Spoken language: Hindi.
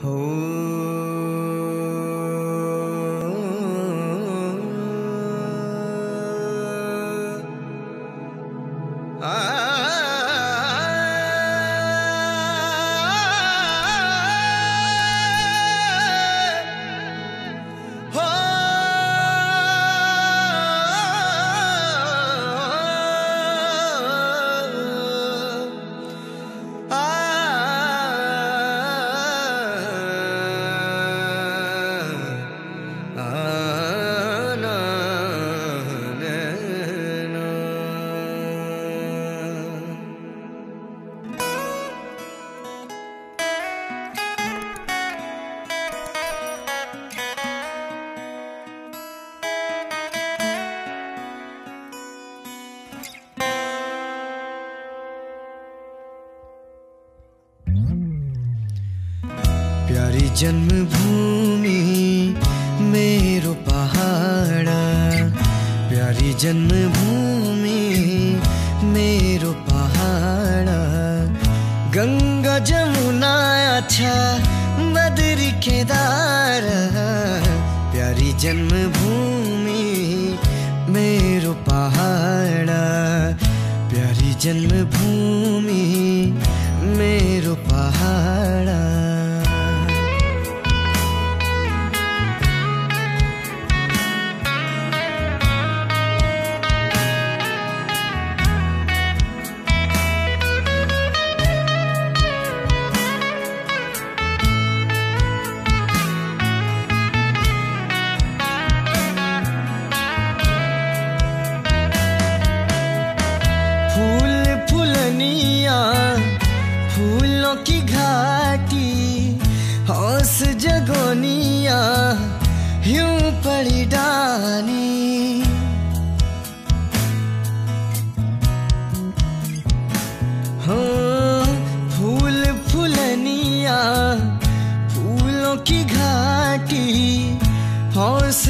प्यारी जन्मभूमि, मेरो पहाड। प्यारी जन्मभूमि, मेरो पहाड। गंगा जमुना अच्छा बद्री केदार। प्यारी जन्मभूमि, मेरो पहाड़ा। प्यारी जन्मभूमि, मेरो पहाड। फूलों की घाटी हौस जगोनिया, यूँ पड़ी डानी हो, फूल फुलनिया, फूलों की घाटी हौस